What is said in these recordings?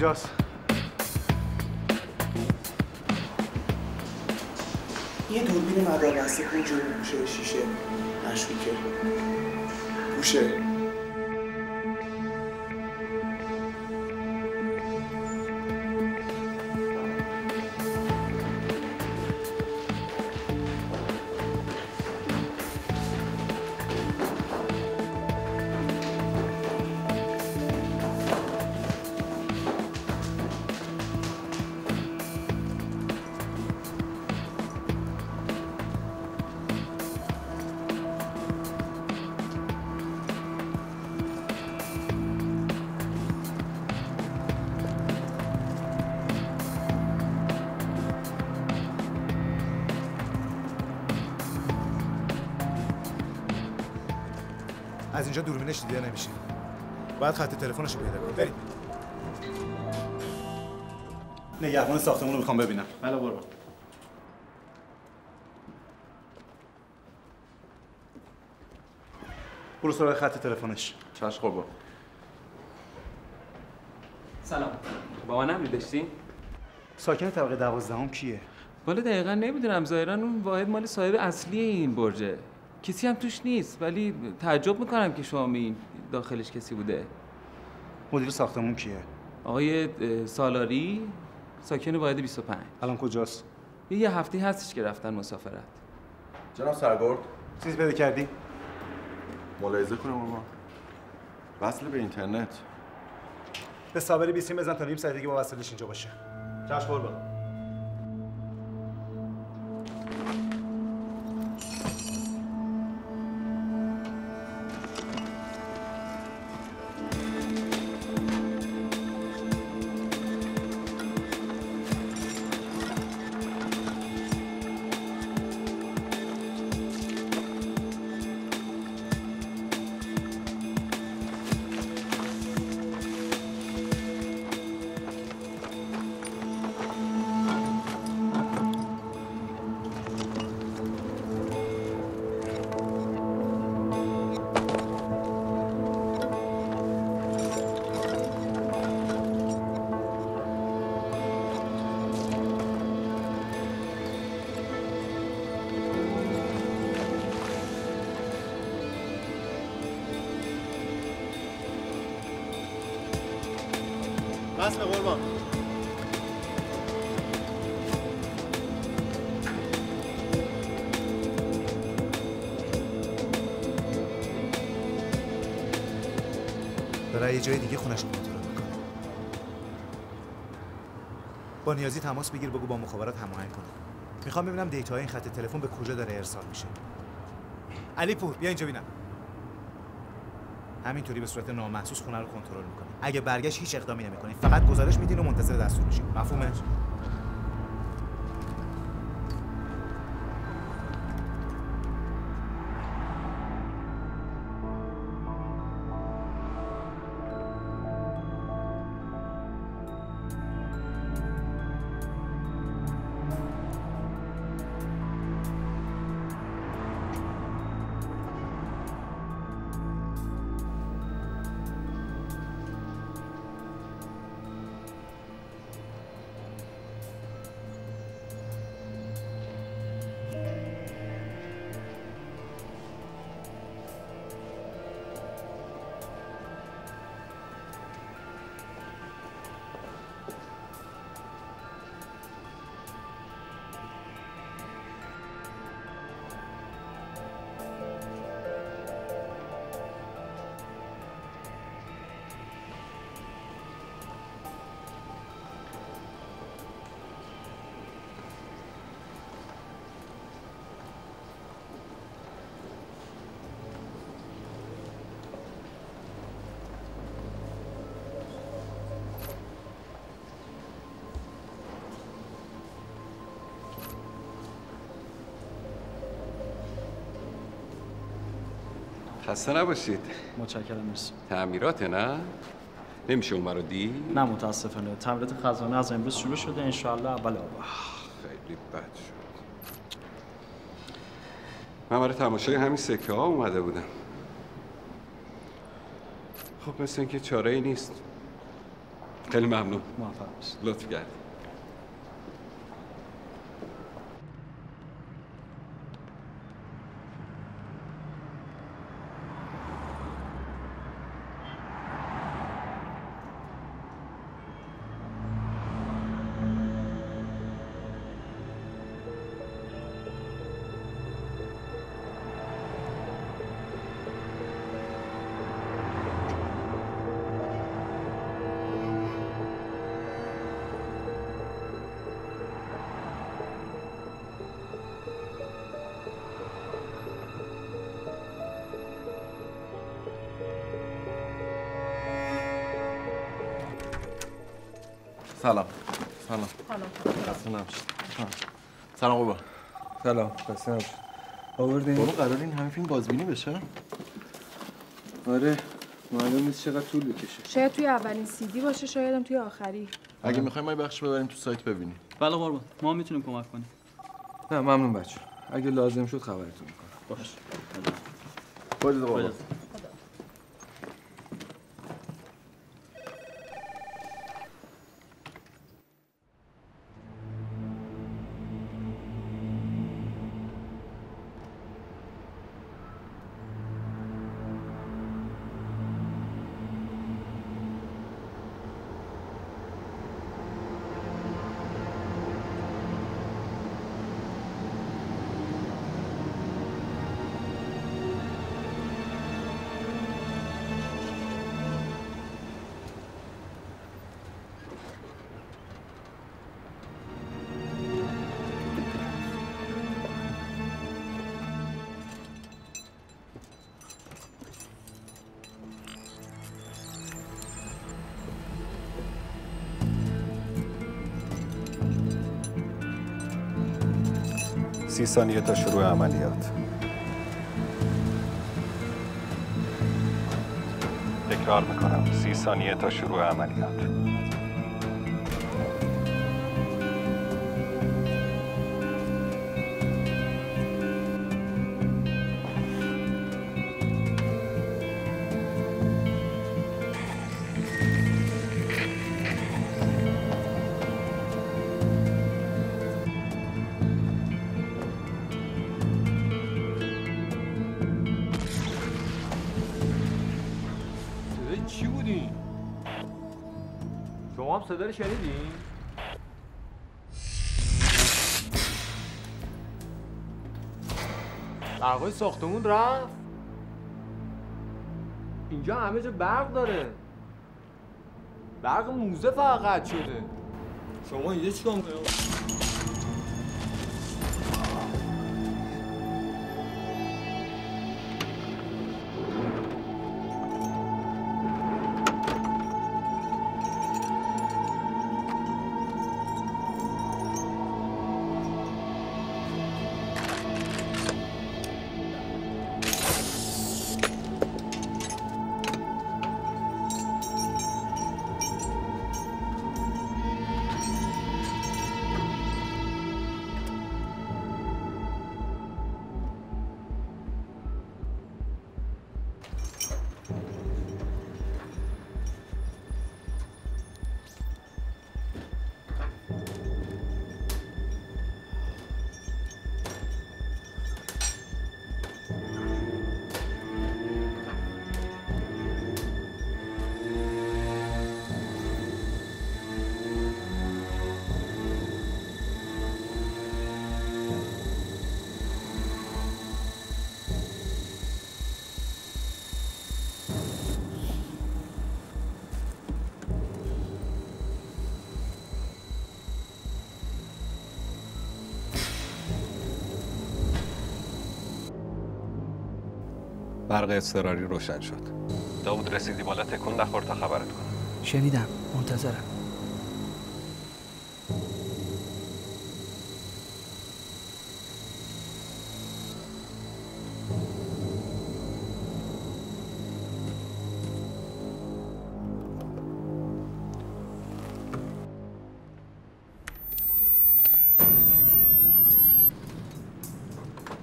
کجاست؟ یه دوربین مدار بسته کن جلو گوشه شیشه مشکوکه. گوشه دیده نمیشه باید خط تلفنش رو پیدا کنیم بریم. نگهبان ساختمون رو می‌خوام ببینم. بله قربان برو سراغ خط تلفنش. چشم قربان سلام. با من هم داشتین؟ ساکن طبقه دوازدهم کیه؟ والا دقیقا نمی‌دونم ظاهرا اون واحد مال صاحب اصلی این برجه. کسی هم توش نیست ولی تعجب می‌کنم که شما این داخلش کسی بوده. مدیر ساختمون کیه؟ آقای سالاری ساکن واحد 25 الان کجاست؟ یه یه هفته هستش که رفتن مسافرت. جناب سرگرد. چیزی پیدا کردی؟ ملاحظه کنم قربان وصل به اینترنت. به صابری بیسیم بزن تا نیم ساعت دیگه با وسایلش اینجا باشه. چشم قربان برای یه جای دیگه خونش کنترل می‌کنه. با نیازی تماس بگیر بگو با مخابرات هماهنگ کنه. می‌خوام ببینم دیتاهای این خط تلفن به کجا داره ارسال میشه. علی پور بیا اینجا ببینم همینطوری به صورت نامحسوس خونه رو کنترل می‌کنه. اگه برگشت هیچ اقدامی نمی‌کنی. فقط گزارش میدین و منتظر دستور میشین مفهومه؟ خسته نباشید. متشکرم مرسی. تعمیرات نه؟ نمیشه اون رو دی نه متاسفانه. تعمیرات خزانه از امروز شروع شده انشاءالله اول آبان خیلی بد شد. من برای تماشای همین سکه ها اومده بودم. خب مثل اینکه چاره ای نیست. خیلی ممنون. موفق لطف کردی سلام. سلام. نباشید. سلام. بابا سلام خسته نباشید. آوردین؟ بابا قرار این همه فیلم بازبینی بشه. آره. معلوم نیست چقدر طول بکشه شاید توی اولین سیدی باشه شاید هم توی آخری. اگه می‌خوایم ما بخش ببریم تو سایت ببینیم. بله قربان. ما می‌تونیم کمک کنیم. نه ممنون بچه اگه لازم شد خبرتون می‌کنم. باش. خودت بابا سی ثانیه تا شروع عملیات. تکرار می‌کنم. سی ثانیه تا شروع عملیات. صدا رو شنیدین؟ برقای ساختمون رفت؟ اینجا همه جا برق داره برق موزه فقط شده شما اینجا چیکار می‌کنید؟ برق اضطراری روشن شد. داود رسیدی بالا تکون نخور تا خبرت کنم. شنیدم. منتظرم.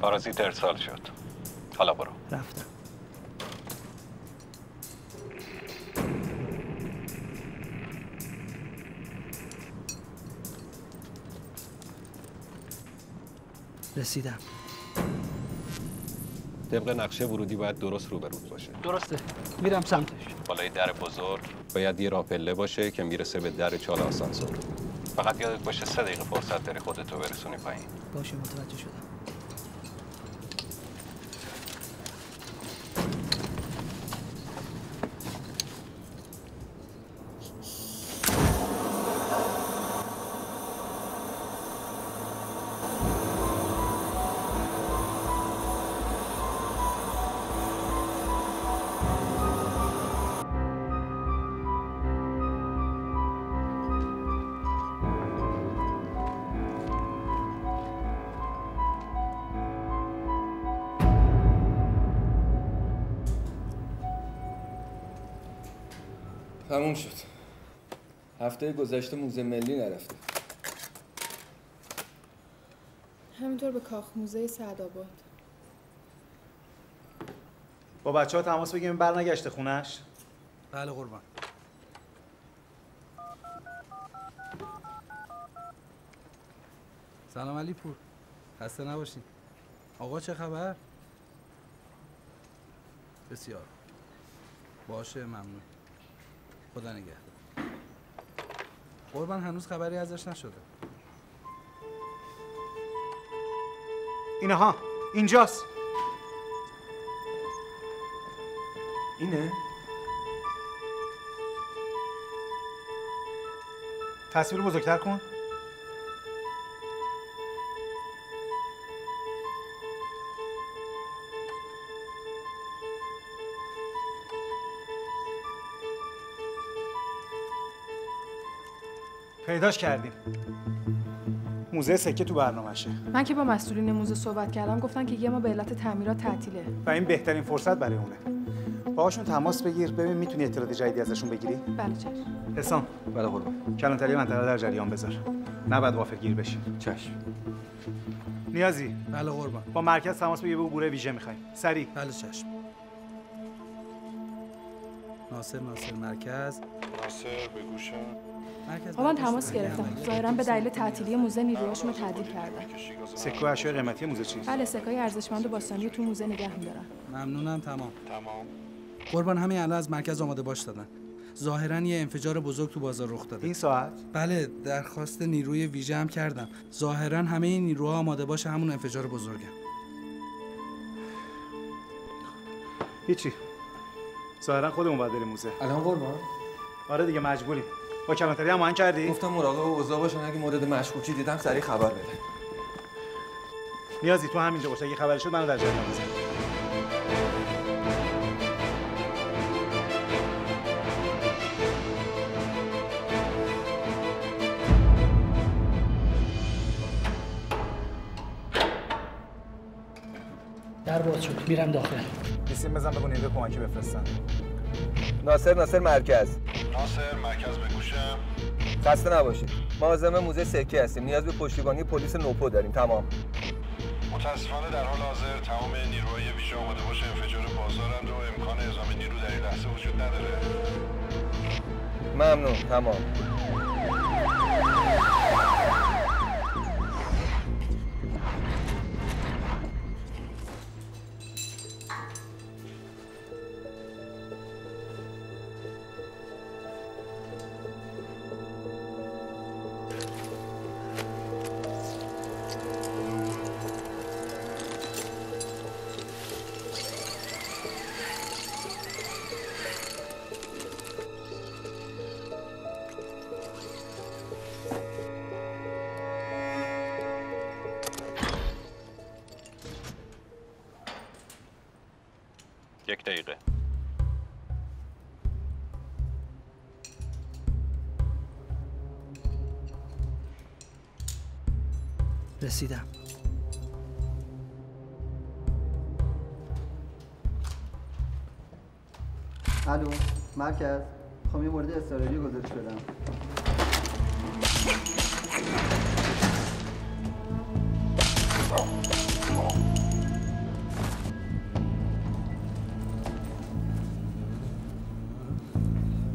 پارازیت ارسال شد. حالا برو. رفتم. رسیدم. طبق نقشه ورودی باید درست روبرود باشه. درسته. میرم سمتش. بالای در بزرگ. باید یه راپله باشه که می‌رسه به در چال آسانسور. فقط یادت باشه سه دقیقه فرصت داری خودتو برسونی پایین. باشه متوجه شدم. هفته گذشته موزه ملی نرفته. همینطور به کاخ موزه سعدآباد. با بچه ها تماس بگیریم بر نگشته خونش. بله قربان. سلام علی پور. خسته نباشین آقا چه خبر؟ بسیار. باشه ممنون. خدا نگهدار. قربان هنوز خبری ازش نشده. اینها اینجاست. اینه؟ تصویر بزرگتر کن. پیداش کردیم. موزه سکه تو برنامهشه من که با مسئولین موزه صحبت کردم گفتن که یه ما به علت تعمیرات تعطیله. و این بهترین فرصت برای اونه. باهاشون تماس بگیر ببین می‌تونی اطلاعات جدیدی ازشون بگیری. بله چشم. حسام. بله قربان کلانتری منطقه در جریان بذار. نباید غافلگیر بشی. چشم. نیازی؟ بله قربان با مرکز تماس بگیر بگو گروه ویژه می‌خوایم سریع. بله چشم. ناصر ناصر مرکز. ناصر به گوشم با من تماس. گرفتم. ظاهرا به دلیل تعطیلی موزه نیروهاشون رو تعدیل کردن. سکه اشیاء قیمتی موزه چیست؟ بله سکای ارزشمند و باستانی تو موزه نگه میدارن. ممنونم تمام. تمام. قربان همین الان از مرکز آماده باش دادن. ظاهرا یه انفجار بزرگ تو بازار رخ داده. این ساعت؟ بله درخواست نیروی ویژه هم کردم. ظاهرا همه این نیروها آماده باشه همون انفجار بزرگه. هیچی. ظاهرا خودمون باید بریم موزه. الان قربان؟ آره دیگه مجبوریم. با کلانتری هم کردی؟ گفتم مراقب اوضاع باشن اگه مورد مشکوکی دیدم سریع خبر بده. نیازی تو همینجا باشه اگه خبری شد منو در جریان بذار در باز شد میرم داخل. نیستیم بزن بگو نیروی کمکی بفرستن. ناصر ناصر مرکز. ناصر مرکز به گوشم خسته نباشید. ما عازم موزه سکه هستیم. نیاز به پشتیبانی پلیس نوپو داریم. تمام. متاسفانه در حال حاضر تمام نیروهای ویژه آماده باش انفجار بازارند و امکان اعزام نیرو در این لحظه وجود نداره. ممنون. تمام. رسیدم. الو مرکز. خب یه مورد اضطراری گزارش بدم.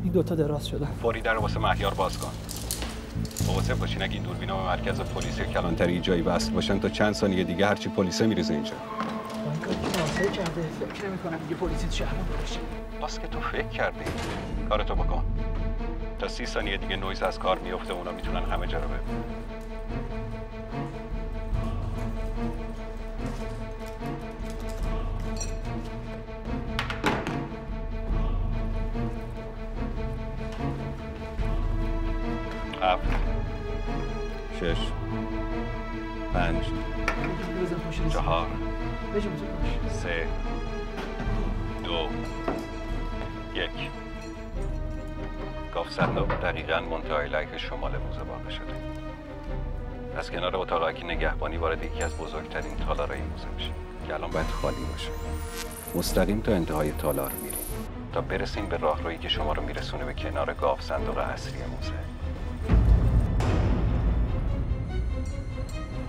این دوتا دراز شدن. فوری در واسه مهیار باز کن. مواظب باشین اگه این دوربینا به مرکز پلیس کلانتری جایی وصل باشن تا چند ثانیه دیگه هرچی پلیسه میریزه اینجا. کرده فکر نمی کنم دیگه پلیسی تو شهر باشه باز که تو فکر کردی کارتو بکن. تا سی ثانیه دیگه نویز از کار میفته اونا می‌تونن همه جا رو ببینن. از کنار اتاقکی نگهبانی وارد یکی از بزرگترین تالارهای موزه میشه. که الان باید خالی باشه. مستقیم تا انتهای تالار میریم. تا برسیم به راهرویی که شما رو میرسونه به کنار گاف صندوق اصلی موزه.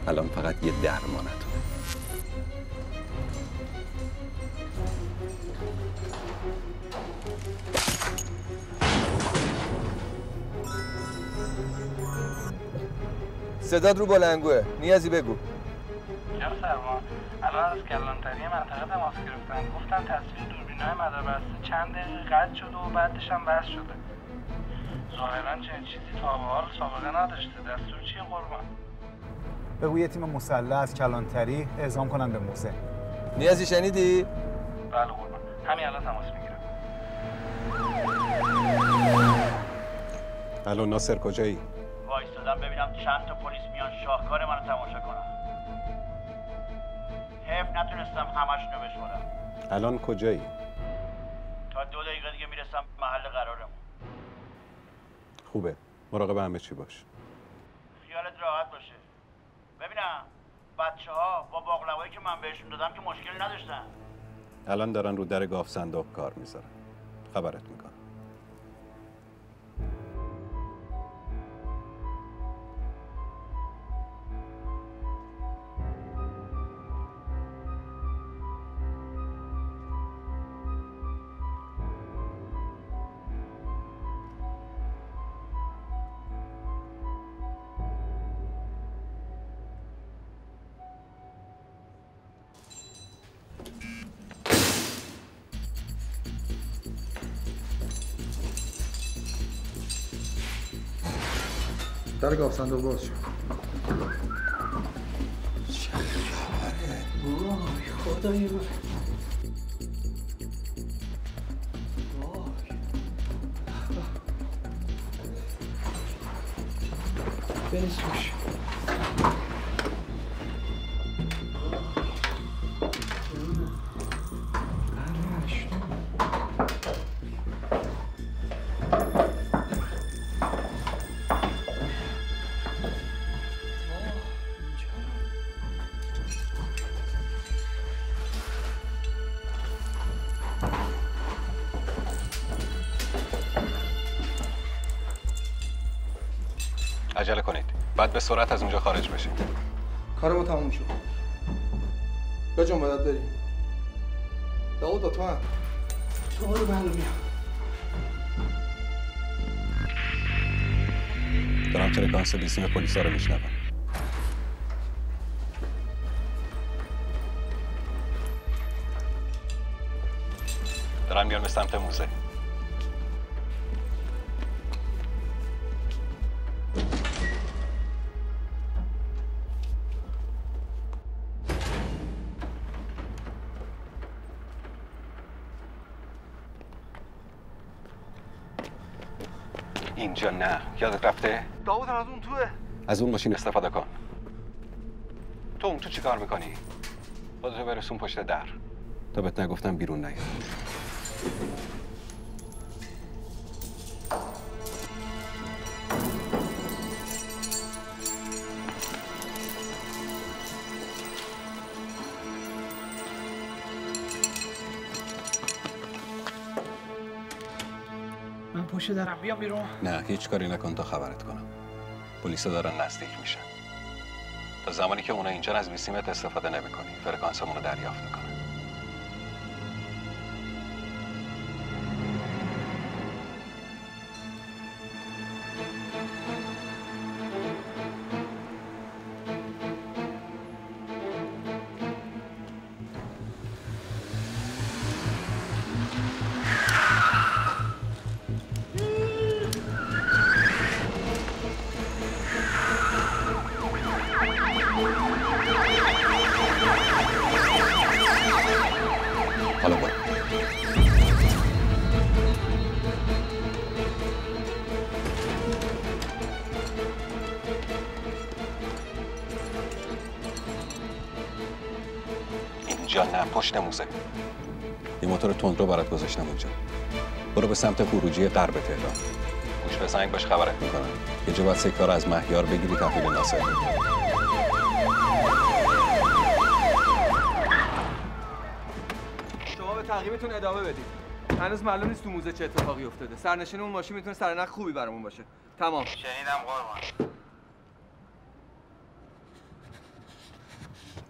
الان فقط یه درمانتونه صدات رو بلنگوه نیازی بگو. جناب سرمان الان از کلانتری منطقه تماس گرفتن گفتن تصویر دوربینای مداربسته چند دقیقه قطع شده و بعدش هم بس شده. ظاهرا چنین چیزی تا به حال سابقه نداشته. دستور چیه قربان؟ بگو یه تیم مسلح از کلانتری اعزام کنن به موزه. نیازی شنیدی؟ بله قربان. همین الان تماس می‌گیرم. الو ناصر کجایی؟ وایستادم ببینم چند تا پلیس شاهکار منو تماشا کنن حیف نتونستم همشونو بشمارم. الان کجایی؟ تا دو دقیقه دیگه می‌رسم محل قرارمون. خوبه. مراقب همه چی باش. خیالت راحت باشه. ببینم بچه ها با باقلوایی که من بهشون دادم که مشکلی نداشتن. الان دارن رو در گاف صندوق کار می‌ذارن. خبرت می‌کنم. در گاف صندوق باز شد. من بریز سرعت از اونجا خارج بشید کار ما تموم شد. بجان باید بریم. داود تو هم. تو رو بله میام دارم ترکانس بیسیم پلیسا رو میشنوم. دارم میان به سمت موزه. اینجا نه. یادت رفته؟ داود از اون توه. از اون ماشین استفاده کن. تو اون تو چی کار می‌کنی؟ خودتو برسون پشت در. تا بهت نگفتم بیرون نیا. من پشت درم بیام بیرون. نه هیچ کاری نکن تا خبرت کنم. پلیسا دارن نزدیک میشن. تا زمانی که اونا اینجا از بیسیمت استفاده نمی‌کنی فرکانسمون رو دریافت می‌کنن. اینجا نه پشت موزه. یه موتور تندرو برات گذاشتم اونجا. برو به سمت خروجی غرب تهران. گوش به زنگ باش خبرت می‌کنم. یه جا باید سکه رو از مهیار بگیری تحویل ناصر. شما به تعقیبتون ادامه بدید. هنوز معلوم نیست تو موزه چه اتفاقی افتاده. سرنشین اون ماشین می‌تونه سرنخ خوبی برامون باشه. تمام. شنیدم قربان.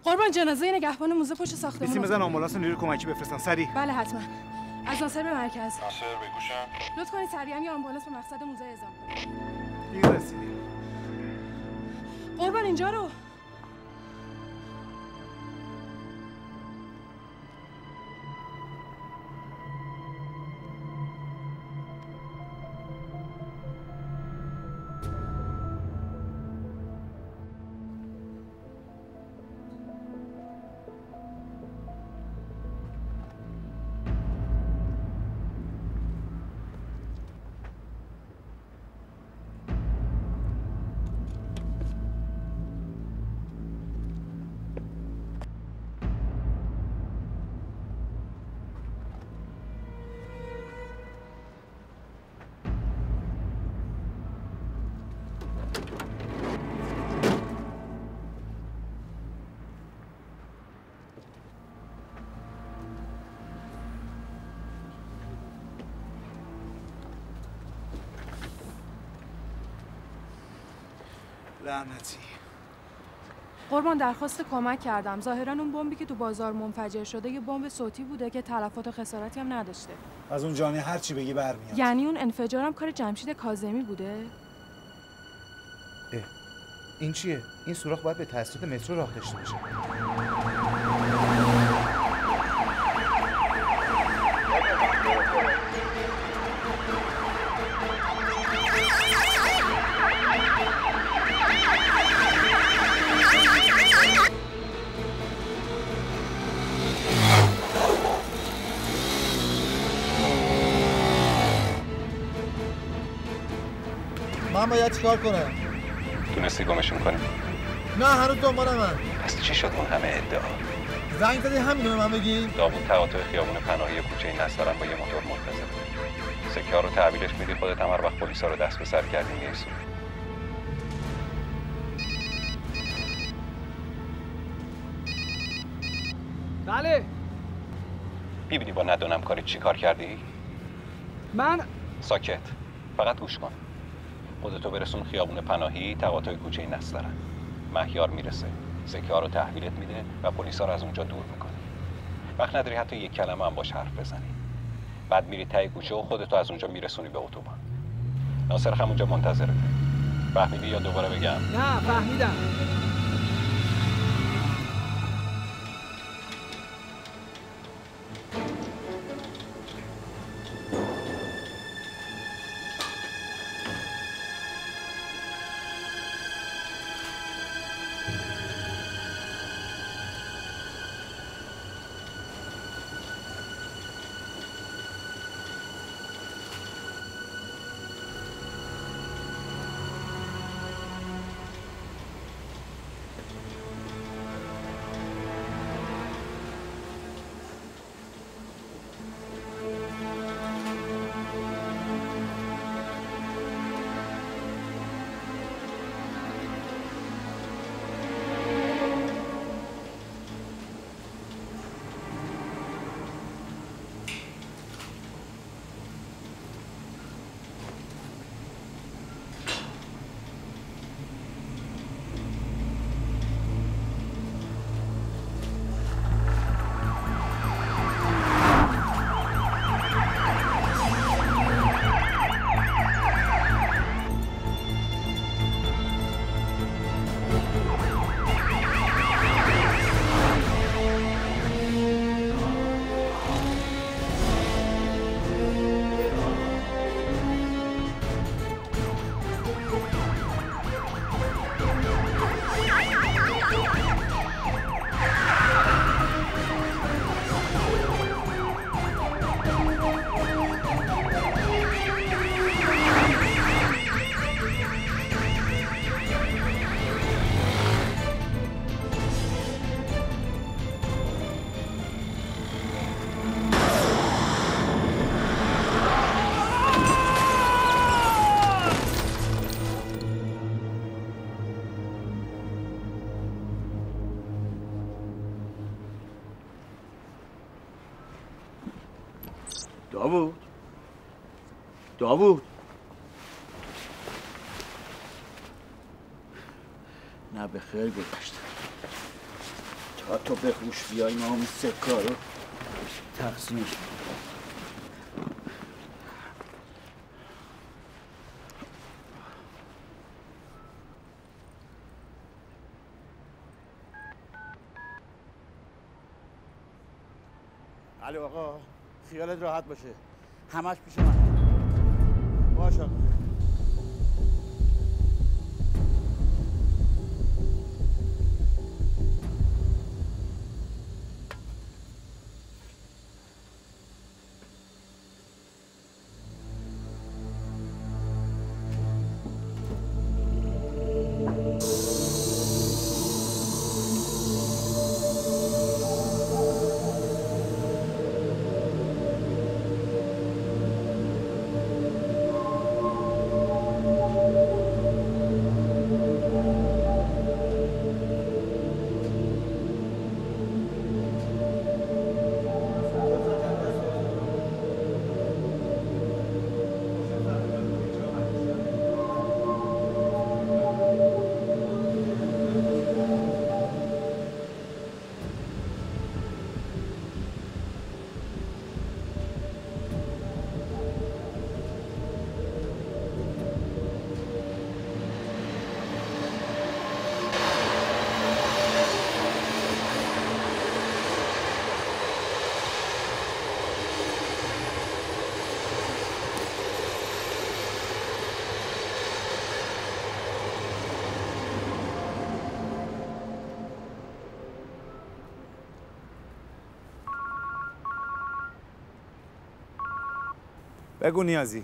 قربان جنازه نگهبان موزه پشت ساختمون بیسی بزن. آمبولانس نیروی کمکی بفرستن. سریع. بله حتما. از ناصر به مرکز. ناصر بگوشم لطف کنید سریعا یه آمبولانس به مقصد موزه اعزام کنید. دیگه رسیدیم. قربان اینجا رو. لعنتی. قربان درخواست کمک کردم. ظاهرا اون بمبی که تو بازار منفجر شده یه بمب صوتی بوده که تلفات و خسارتی هم نداشته. از اون جانی هر چی بگی برمیاد. یعنی اون انفجارم کار جمشید کاظمی بوده؟ اه، این چیه؟ این سوراخ باید به توسط مترو راه داشته باشه. من باید چیکار کنم تونستی گمشون کنی؟ نه هنوز دنبال من. پس چی شد اون همه ادعا؟ زنگ زدی همینو به من بگی؟ داوود تقاطع خیابون پناهی کوچه نسترن با یه موتور منتظر سکه رو تحویلش میدی خودت هم هر وقت پلیسا رو دست به سر کردی میرسونی بله. می‌بینی با ندونم کاری چی کار کردی؟ من ساکت. فقط گوش کن. خودتو برسون خیابون پناهی تقاطع کوچه نسترن مهیار می‌رسه. سکه رو تحویلت میده و پلیسا رو از اونجا دور می‌کنه. وقت نداری حتی یک کلمه هم باش حرف بزنی. بعد میری ته کوچه و خودتو از اونجا میرسونی به اتوبان. ناصر هم اونجا منتظره. فهمیدی یا دوباره بگم؟ نه فهمیدم. داوود نه به خیر گذشت. تا تو به هوش بیای ما همین سکه رو تقسیمش. الو آقا خیالت راحت باشه. همش پیش من. باش بگو نیازی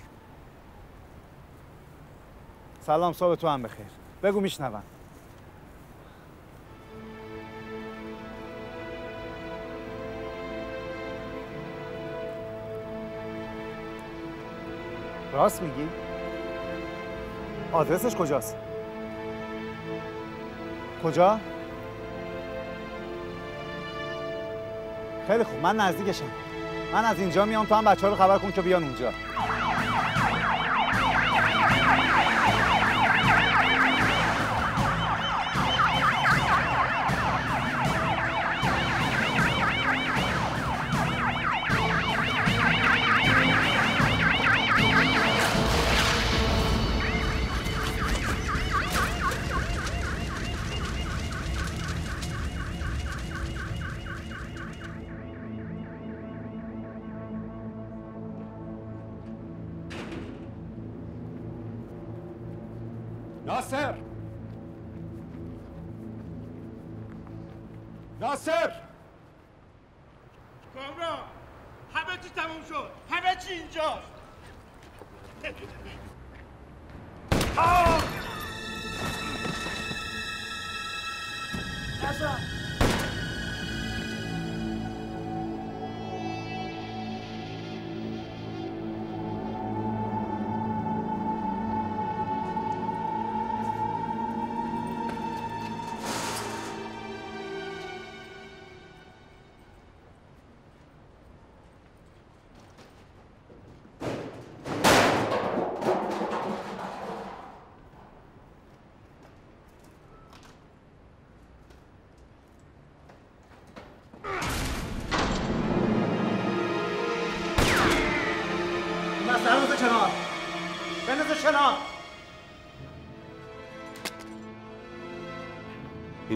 سلام صبح تو هم بخیر بگو میشنوم راست میگی؟ آدرسش کجاست؟ کجا؟ خیلی خوب من نزدیکشم من از اینجا میام تو هم بچه ها رو خبر کن که بیان اونجا.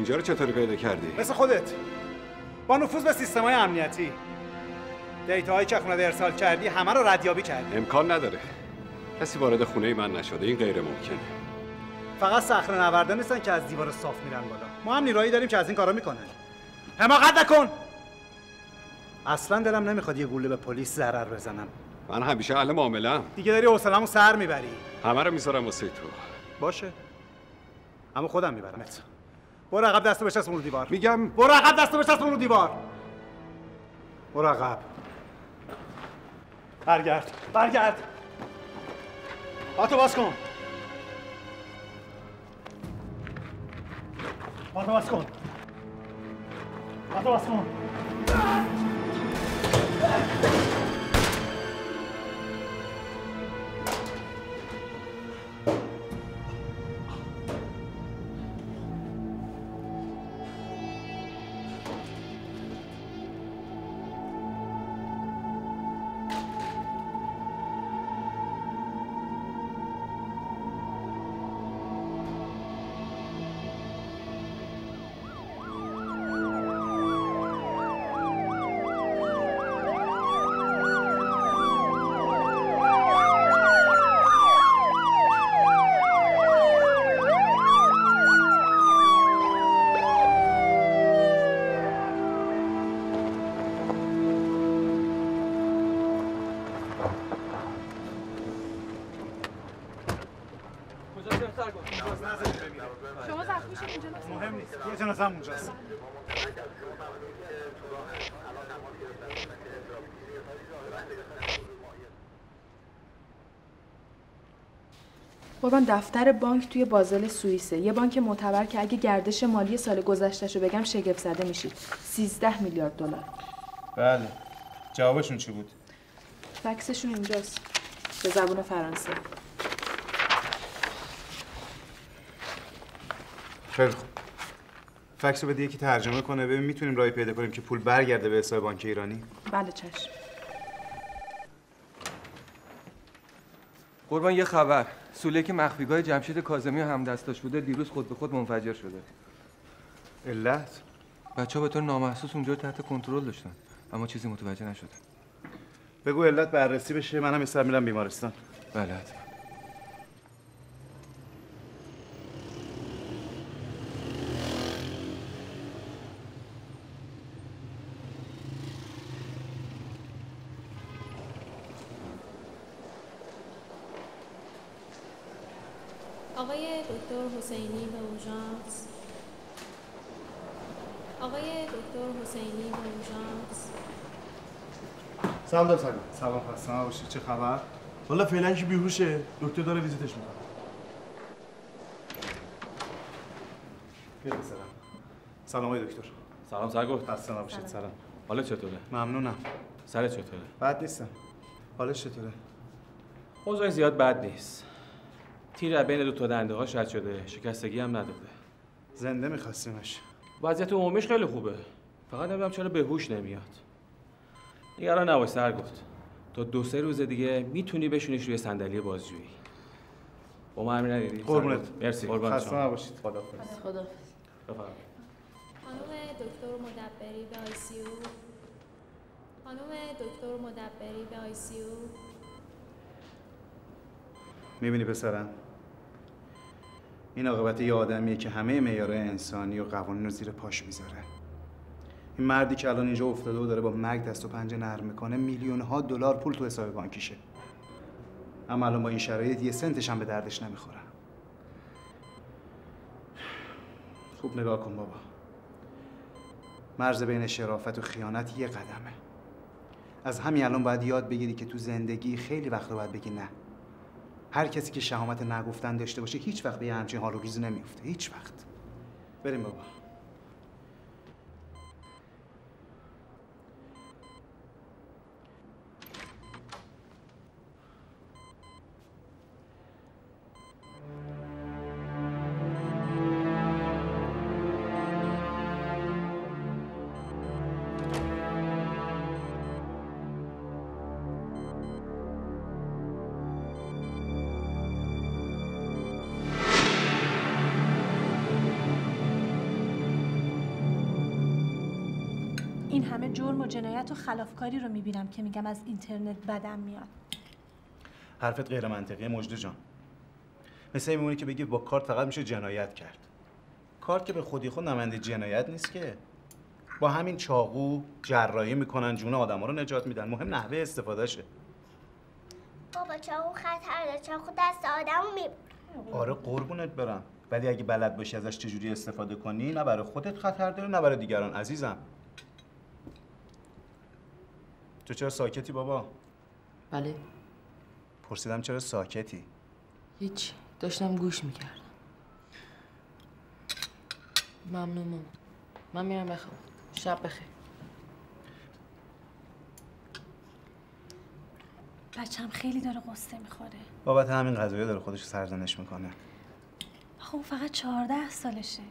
اینجا رو چطوری پیدا کردی؟ مثل خودت. با نفوذ به سیستم های امنیتی. دیتا هایی که خونه ارسال کردی همه رو ردیابی کردی. امکان نداره. کسی وارد خونه من نشده این غیر ممکنه. فقط صخره نوردا نیستن که از دیوار صاف میرن بالا. ما هم نیروهایی داریم که از این کارا می‌کنن. حماقت نکن! اصلا دلم نمی‌خواد یه گوله به پلیس ضرر بزنم. من همیشه اهل معامله‌ام. دیگه داری حوصله‌مو سر می‌بری. همه رو می‌ذارم واسه تو. باشه. اما خودم میبرمت. برو عقب دستو بچسبون رو دیوار. میگم برو عقب دستو بچسبون رو دیوار. برو عقب. برگرد برگرد. پاتو باز کن. پاتو باز کن. پاتو باز کن. جنازه هم اونجاست قربان دفتر بانک توی بازل سوئیسه. یه بانک معتبر که اگه گردش مالی سال گذشتهشو بگم شگفت زده میشید 13 میلیارد دلار. بله. جوابشون چی بود؟ فکسشون اینجاست. به زبون فرانسه. خیلی خوب. فکس رو بده یکی ترجمه کنه ببین می‌تونیم راهی پیدا کنیم که پول برگرده به حساب بانک ایرانی. بله چشم. قربان یه خبر. سوله که مخفیگاه جمشید کاظمی و همدستاش بوده دیروز خود به خود منفجر شده. علت؟ بچه ها به طور نامحسوس اونجا تحت کنترل داشتن اما چیزی متوجه نشدن بگو علت بررسی بشه. منم یه سر میرم بیمارستان. بله آقای دکتر حسینی به اورژانس. آقای دکتر حسینی به اورژانس. سلام دارم سلام. سلام خسته نباشید چه خبر؟ والا فعلا که بیهوشه. دکتر داره ویزیتش می‌کنه. بیا بسرم سلام آقای دکتر. سلام سرگفت خسته نباشید سلام. حالت چطوره؟ ممنونم. سرت چطوره؟ بد نیستم. حالش چطوره؟ اوضاع زیاد بد نیست. تیر از بین دو تا دنده ها رد شده. شکستگی هم نداده. زنده میخواستیمش. وضعیت عمومیش خیلی خوبه. فقط نمی‌دونم چرا به هوش نمیاد. نگران نباش سرگفت تا دو سه روز دیگه می‌تونی بشونیش روی صندلی بازجویی. با ما همین ندیدی؟ قربونت. مرسی. قربان خسته شما. نباشید. خدا خدا بفرمایید. خانم دکتر مدبری به آی سی او. خانم دکتر مدبری به آی سی او. می‌بینی پسرم؟ این عاقبت یه آدمیه که همه معیارهای انسانی و قوانین رو زیر پاش می‌ذاره. این مردی که الان اینجا افتاده و داره با مرگ دست و پنجه نرم می‌کنه میلیون ها دلار پول تو حساب بانکیشه. اما الان با این شرایط یه سنتش هم به دردش نمی‌خوره. خوب نگاه کن بابا. مرز بین شرافت و خیانت یه قدمه. از همین الان باید یاد بگیری که تو زندگی خیلی وقت باید بگی نه. هر کسی که شهامت نگفتن داشته باشه هیچ وقت به همچین حال و ریزی نمیفته هیچ وقت. بریم بابا. جرم و جنایت و خلافکاری رو می‌بینم که میگم از اینترنت بدم میاد. حرفت غیر منطقیه مجده جان. مثل این میمونه که بگی با کارت فقط میشه جنایت کرد. کارت که به خودی خود نماینده جنایت نیست که. با همین چاقو جراحی می‌کنن جون آدما رو نجات میدن. مهم نحوه استفادهشه. بابا چاقو خطر داره. چاقو دست آدمو می آره قربونت برم. ولی اگه بلد باشی ازش چجوری استفاده کنی نه برای خودت خطر داره نه برای دیگران. عزیزم. تو چرا ساکتی بابا؟ بله. پرسیدم چرا ساکتی؟ هیچ. داشتم گوش می‌کردم. ممنون مامان من میرم بخوام شب بخیر. بچم خیلی داره قصه می‌خوره. بابت همین قضیه داره خودش رو سرزنش می‌کنه. آخه اون فقط چهارده سالشه.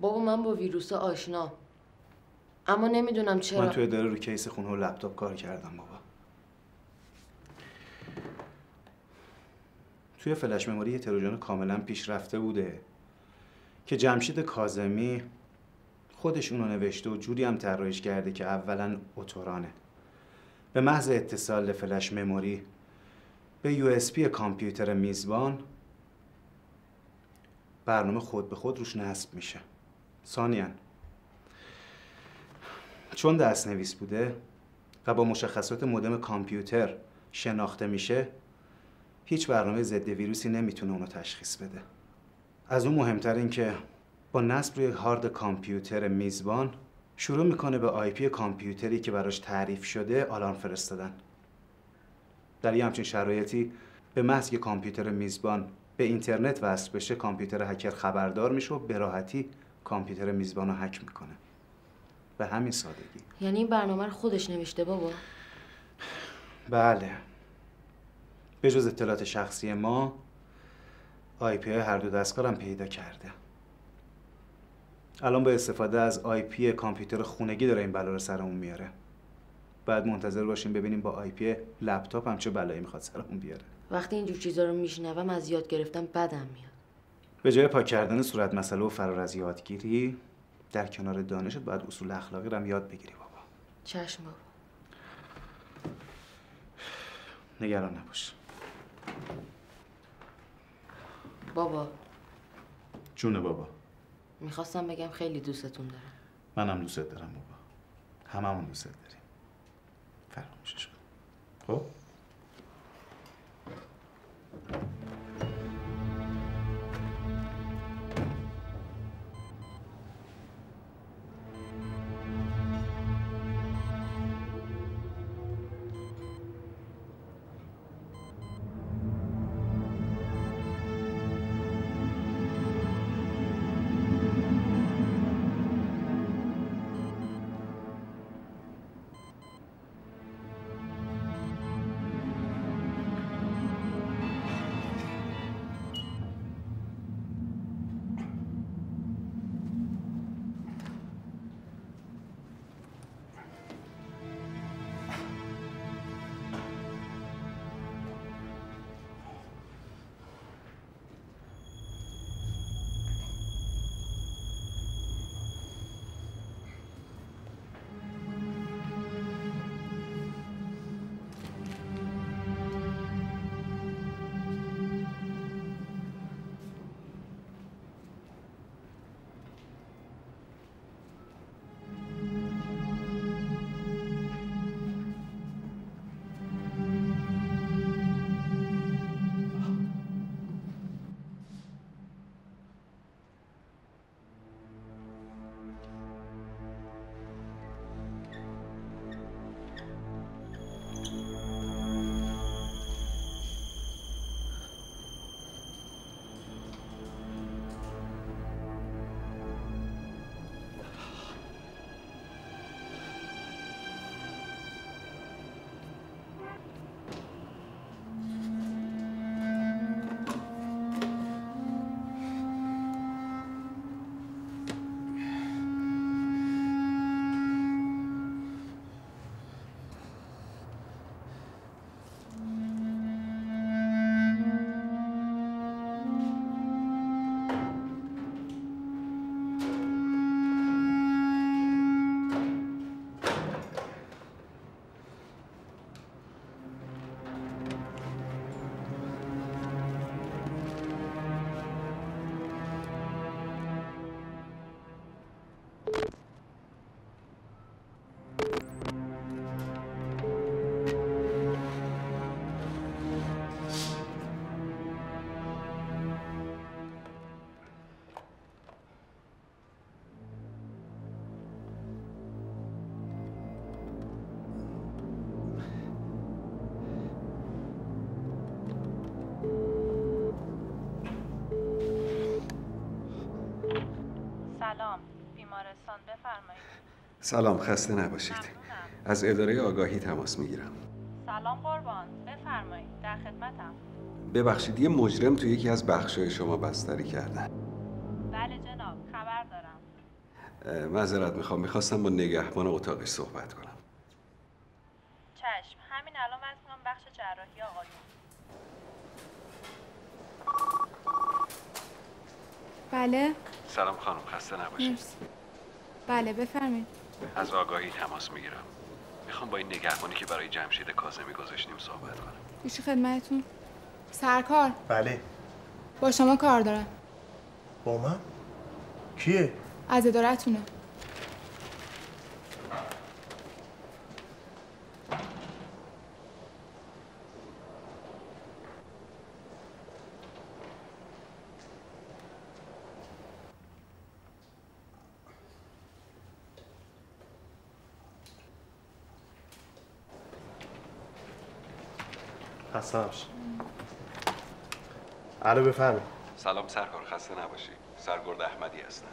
بابا من با ویروس آشنا. اما نمی‌دونم چرا. من توی اداره رو کیس خونه و لپتاپ کار کردم بابا. توی flash memory Trojan کاملا پیشرفته بوده که جمشید کاظمی خودش اونو نوشته و جوری هم طراحیش کرده که اولا autorun ه. به محض اتصال flash memory به USB کامپیوتر میزبان برنامه خود به خود روش نصب میشه. ثانیا چون دست نویس بوده و با مشخصات مودم کامپیوتر شناخته میشه هیچ برنامه ضد ویروسی نمی‌تونه اونو تشخیص بده. از اون مهمتر این که با نصب روی هارد کامپیوتر میزبان شروع می‌کنه به آی پی کامپیوتری که براش تعریف شده آلارم فرستادن. در یه همچین شرایطی به محض که کامپیوتر میزبان به اینترنت وصل بشه کامپیوتر هکر خبردار میشه و به راحتی کامپیوتر میزبان رو هک می‌کنه. به همین سادگی. یعنی این برنامه رو خودش نوشته بابا؟ بله. به جز اطلاعات شخصی ما IP هر دو دستگاه هم پیدا کرده. الان با استفاده از IP کامپیوتر خونگی داره این بلا رو سرمون میاره. بعد منتظر باشیم ببینیم با آی پی لپتاپ هم چه بلایی می‌خواد سرمون بیاره. وقتی اینجور چیزا رو میشنوم از یاد گرفتن بدم میاد. به جای پاک کردن صورت مسئله و فرار از یادگیری در کنار دانشت باید اصول اخلاقی رو هم یاد بگیری بابا. چشم بابا. نگران نباش. بابا. جون بابا. می‌خواستم بگم خیلی دوستتون دارم. منم دوست دارم بابا. هممون دوست داریم. فراموشش کن. خب؟ سلام خسته نباشید. از اداره آگاهی تماس می‌گیرم. سلام قربان بفرمایید در خدمتم. ببخشید یه مجرم تو یکی از بخشای شما بستری کردن. بله جناب خبر دارم. معذرت می‌خوام می‌خواستم با نگهبان اتاقش صحبت کنم. چشم همین الان وصل کنم بخش جراحی آقایون. بله؟ سلام خانم خسته نباشید. بله بفرمایید. از آگاهی تماس می‌گیرم. می‌خوام با این نگهبانی که برای جمشید کاظمی گذاشتیم صحبت کنم. پیش خدمتتون؟ سرکار. بله. با شما کار دارم. با من؟ کیه؟ از ادارتونه. نباشی الو بفهمی سلام سرکار خسته نباشی. سرگرد احمدی هستم.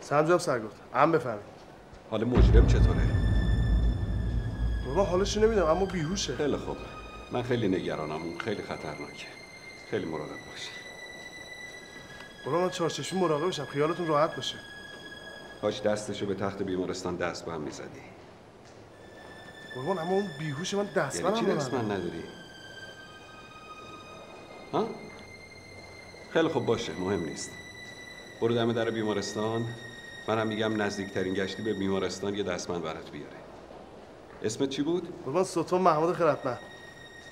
سلام جناب سرگرد. هم بفهمی حال مجرم چطوره؟ بابا حالش نمی‌دونم اما بیهوشه. خیلی خوب. من خیلی نگرانم اون خیلی خطرناکه. خیلی مراقب باش بابا من چهارچشمی مراقب بشم خیالتون راحت باشه. کاش دستشو به تخت بیمارستان دست به هم می‌زدی. قربان اما اون بیهوشه. من یعنی دستمنم چی ببندم. دستمند نداری؟ ها؟ خیلی خوب باشه مهم نیست. برو دم در بیمارستان. منم میگم نزدیکترین گشتی به بیمارستان یه دستمند برات بیاره. اسمت چی بود؟ قربان سلطان محمود خردمند.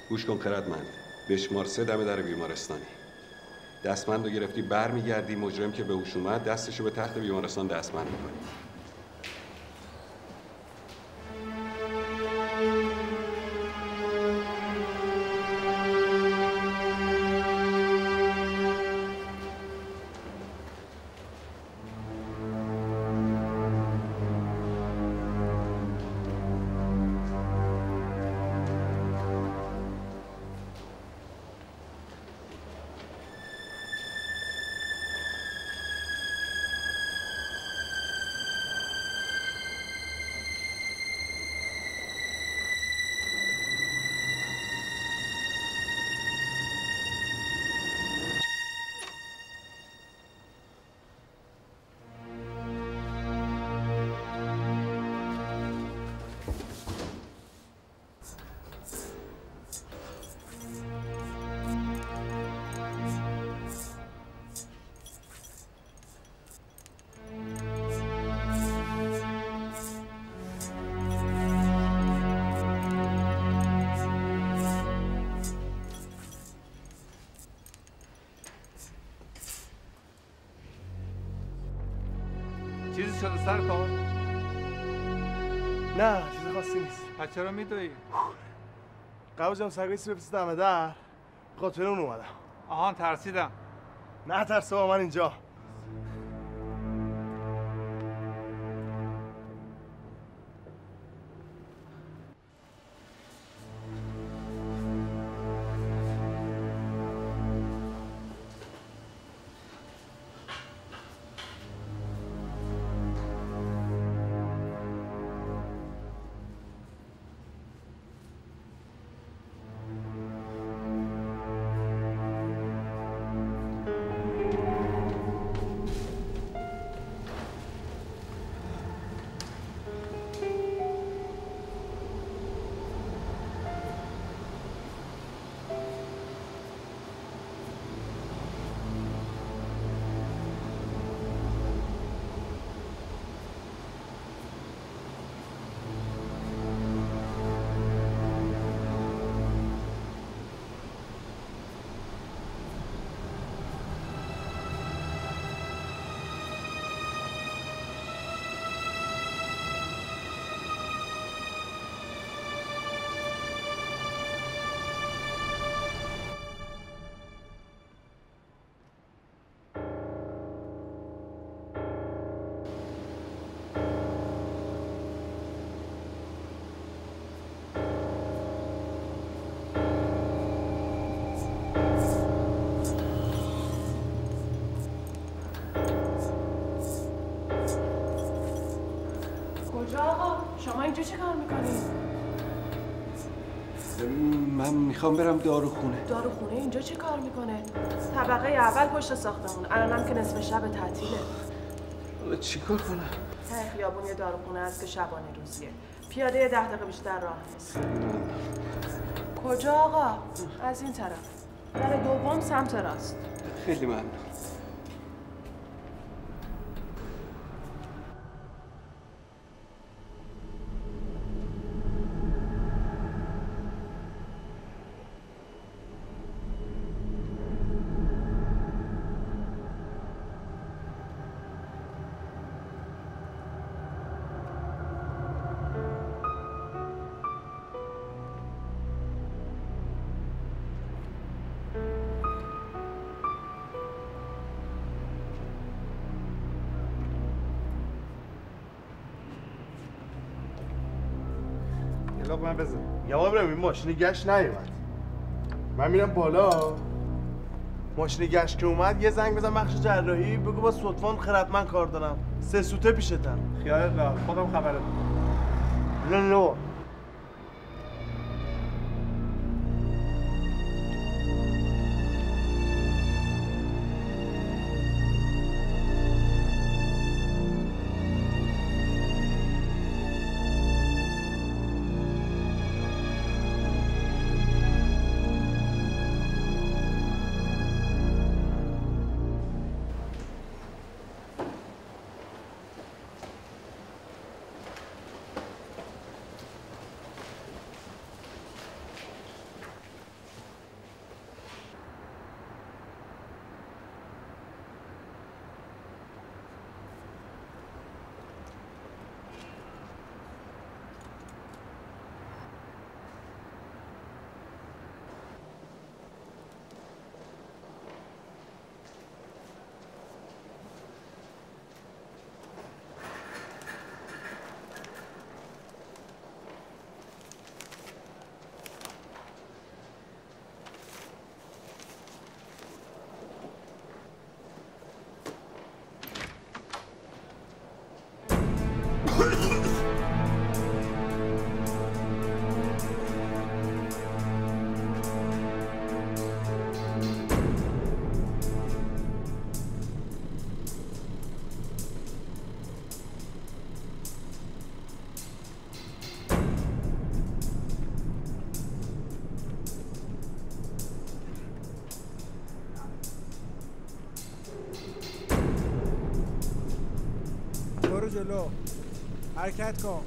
گوش کن خردمند. بشمار سه دم در بیمارستانی. دستمند رو گرفتی بر میگردی مجرم که به هوش اومد دستشو به تخت بیمارستان دستمند می‌کنی. قبل جناب سرگرد چیزی بفرست دم در. خاطر اون اومدم. آهان ترسیدم. نه ترس با من اینجا. می‌خوام برم داروخونه. داروخونه اینجا چه کار می‌کنه؟ طبقه اول پشت ساختمون. الانم که نصف شب تعطیله. حالا چیکار کنم؟ ته خیابون یه داروخونه هست که شبانه روزیه. پیاده یه ده دقیقه بیشتر راه نیست. کجا آقا؟ از این طرف. در دوم سمت راست. خیلی ممنون. یا ابراهیم این ماشین گشت نیومد. من میرم بالا. ماشین گشت که اومد یه زنگ بزن بخش جراحی بگو با سلطان خردمند کار دارم. سه سوته پیشتم خیالت راحت خودم خبرت نه نه. جلو. حرکت کن.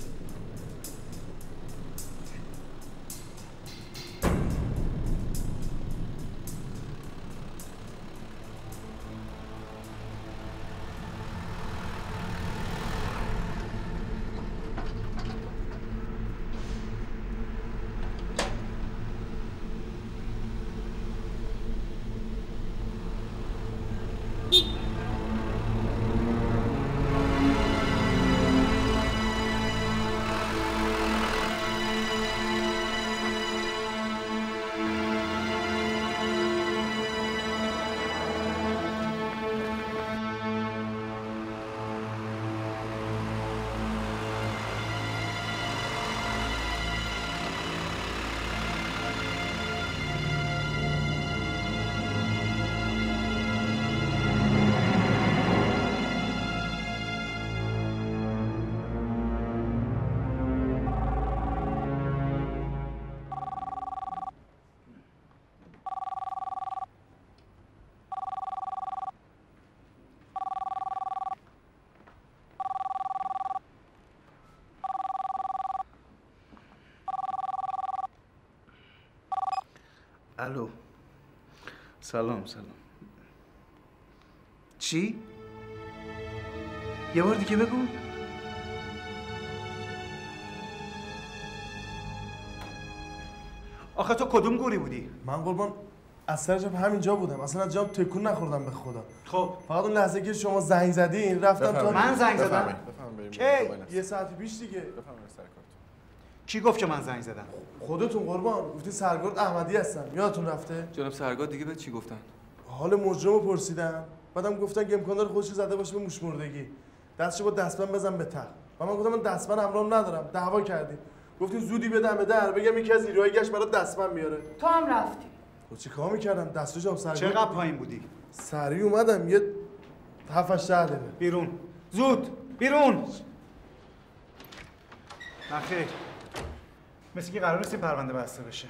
الو سلام سلام چی؟ یه بار دیگه بگو آخه تو کدوم گوری بودی؟ من قربان از سر جام همینجا بودم. اصلا از جام تکون نخوردم به خدا. خب. فقط اون لحظه که شما زنگ زدین رفتم تا من زنگ زدم؟ کی؟ یه ساعت پیش دیگه. کی گفت که من زنگ زدم؟ خودتون قربان گفتی سرگرد احمدی هستم. یادتون رفته؟ جناب سرگاه دیگه به چی گفتن؟ حال مجرم رو پرسیدم. بعدم گفتن که امکان داره خودش زده باشه به موش مردگی. دستشو با دستبند بزن به تخت. و من گفتم من دستبند همراهم ندارم. دعوا کردیم. گفتین زودی به دم در بگم یکی از نیروهای گشت برات دستبند میاره تو هم رفتی. خب چی کار می‌کردم؟ دستو جام سرگرد. چقدر پایین بودی؟ سریع اومدم. یه هفتش ده دقیقه. بیرون. زود. بیرون. نخیر مثل که قرار نیست این پرونده بسته بشه.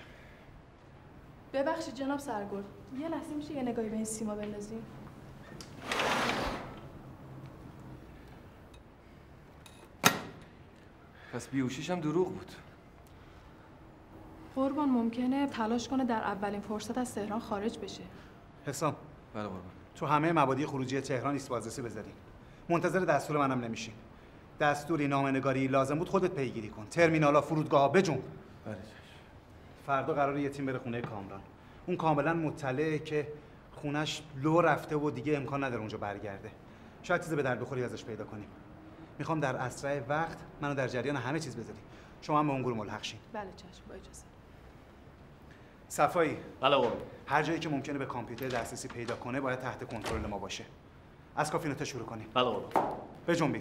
ببخشید جناب سرگرد. یه لحظه میشه یه نگاهی به این سیما بندازیم؟ پس بیوشیش هم دروغ بود. قربان ممکنه تلاش کنه در اولین فرصت از تهران خارج بشه. حسام. بله قربان. تو همه مبادی خروجی تهران ایست بازرسی بذاریم منتظر دستور منم نمیشین دستوری نامنگاری لازم بود خودت پیگیری کن. ترمینالا فرودگاه بجون. بله فردا قراره یه تیم بره خونه کامران. اون کاملا مطلعه که خونش لو رفته و دیگه امکان نداره اونجا برگرده. شاید چیز به درد بخوری ازش پیدا کنیم. می‌خوام در اسرع وقت منو در جریان همه چیز بذاری. شما هم به اون گروه ملحق شین. بله چشم با اجازه. صفایی. بله قربان هر جایی که ممکنه به کامپیوتر دسترسی پیدا کنه باید تحت کنترل ما باشه. از کافینتا شروع کنیم. بله قربان بجنبی